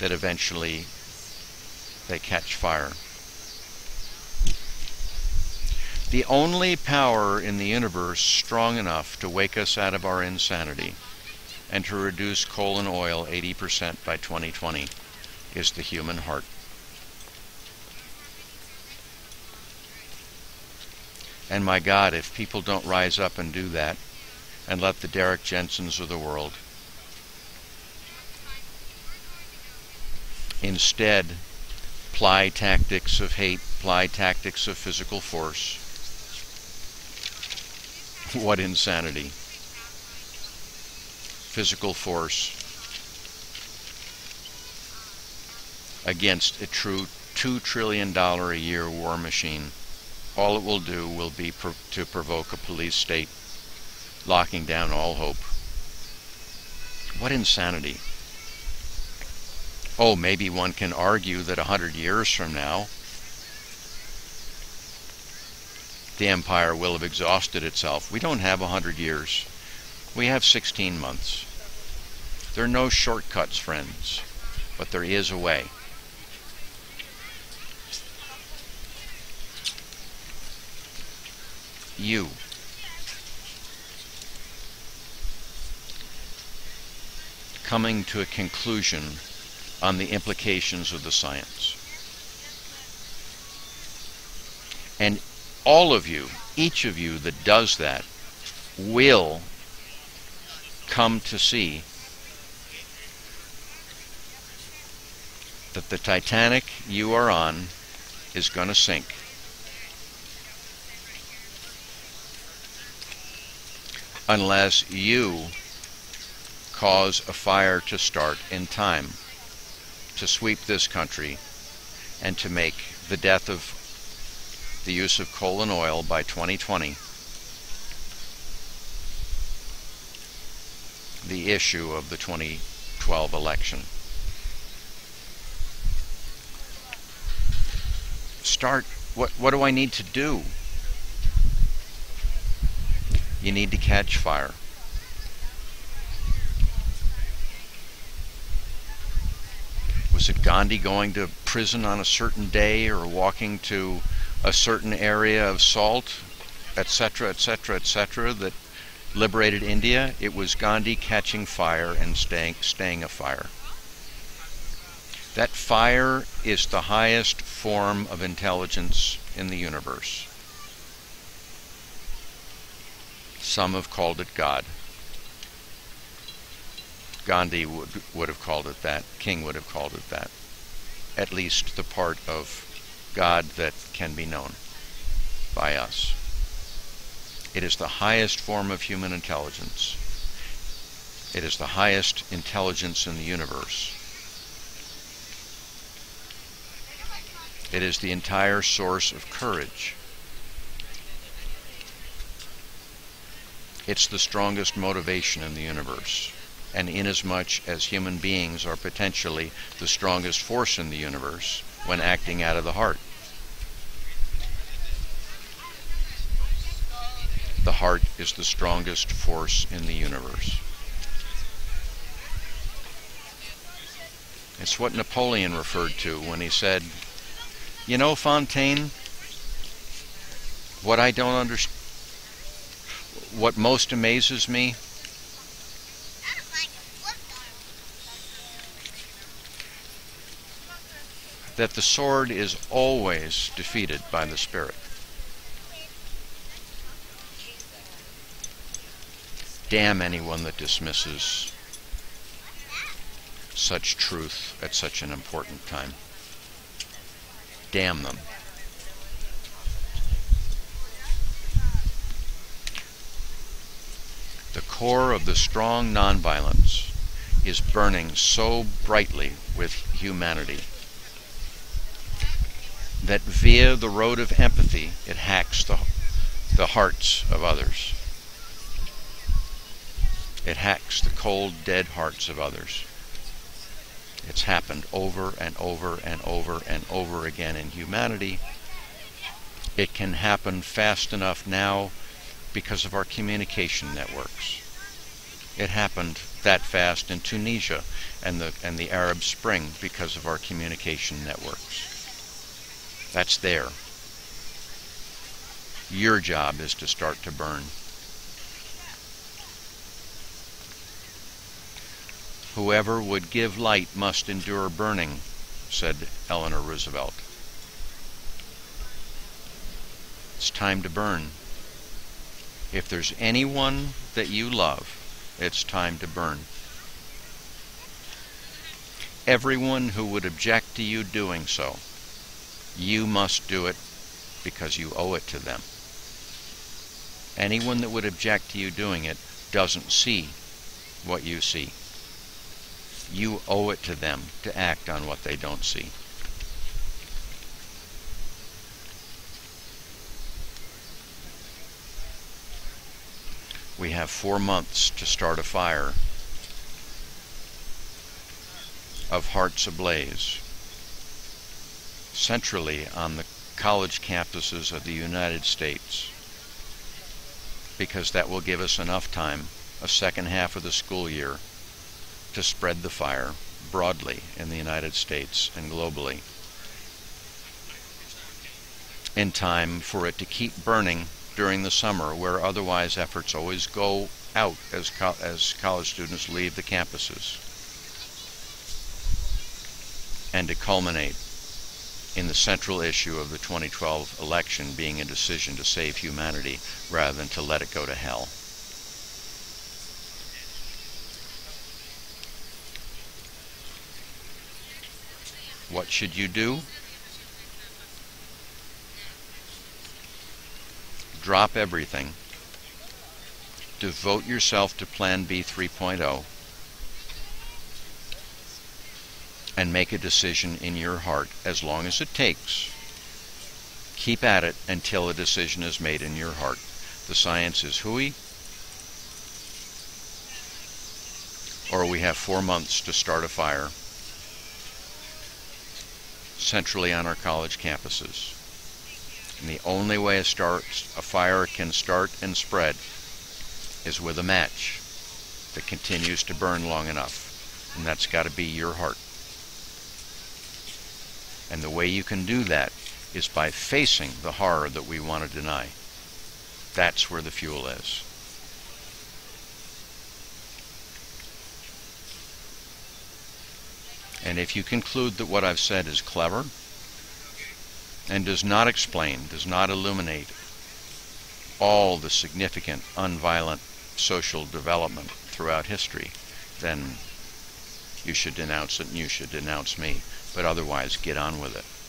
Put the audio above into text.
that eventually they catch fire. The only power in the universe strong enough to wake us out of our insanity and to reduce coal and oil 80% by 2020 is the human heart. And my God, if people don't rise up and do that, and let the Derrick Jensens of the world instead ply tactics of hate, ply tactics of physical force, what insanity. Physical force against a true $2 trillion a year war machine all it will do will be pro to provoke a police state, locking down all hope. What insanity. Oh, maybe one can argue that a hundred years from now, the empire will have exhausted itself. We don't have a hundred years. We have 16 months. There are no shortcuts, friends, but there is a way. you. Coming to a conclusion on the implications of the science. And all of you, each of you that does that, will come to see that the Titanic you are on is going to sink. unless you cause a fire to start in time to sweep this country and to make the death of the use of coal and oil by 2020 the issue of the 2012 election. Start, what, what do I need to do? you need to catch fire. Was it Gandhi going to prison on a certain day or walking to a certain area of salt, etc., etc., etc., that liberated India? It was Gandhi catching fire and staying, staying afire. That fire is the highest form of intelligence in the universe. Some have called it God. Gandhi would, would have called it that. King would have called it that. At least the part of God that can be known by us. It is the highest form of human intelligence. It is the highest intelligence in the universe. It is the entire source of courage. It's the strongest motivation in the universe. And inasmuch as human beings are potentially the strongest force in the universe when acting out of the heart. The heart is the strongest force in the universe. It's what Napoleon referred to when he said, You know, Fontanes, what I don't understand what most amazes me that the sword is always defeated by the spirit. Damn anyone that dismisses such truth at such an important time. Damn them. The core of the strong nonviolence is burning so brightly with humanity that via the road of empathy it hacks the, the hearts of others. It hacks the cold, dead hearts of others. It's happened over and over and over and over again in humanity. It can happen fast enough now because of our communication networks. It happened that fast in Tunisia and the and the Arab Spring because of our communication networks. That's there. Your job is to start to burn. Whoever would give light must endure burning, said Eleanor Roosevelt. It's time to burn. If there's anyone that you love, it's time to burn. Everyone who would object to you doing so, you must do it because you owe it to them. Anyone that would object to you doing it doesn't see what you see. You owe it to them to act on what they don't see. We have four months to start a fire of hearts ablaze centrally on the college campuses of the United States because that will give us enough time, a second half of the school year, to spread the fire broadly in the United States and globally. In time for it to keep burning during the summer, where otherwise efforts always go out as, co as college students leave the campuses, and to culminate in the central issue of the 2012 election being a decision to save humanity rather than to let it go to hell. What should you do? drop everything, devote yourself to Plan B 3.0, and make a decision in your heart as long as it takes. Keep at it until a decision is made in your heart. The science is hooey, or we have four months to start a fire centrally on our college campuses. And the only way a, start, a fire can start and spread is with a match that continues to burn long enough. And that's got to be your heart. And the way you can do that is by facing the horror that we want to deny. That's where the fuel is. And if you conclude that what I've said is clever, and does not explain, does not illuminate all the significant unviolent social development throughout history, then you should denounce it and you should denounce me. But otherwise, get on with it.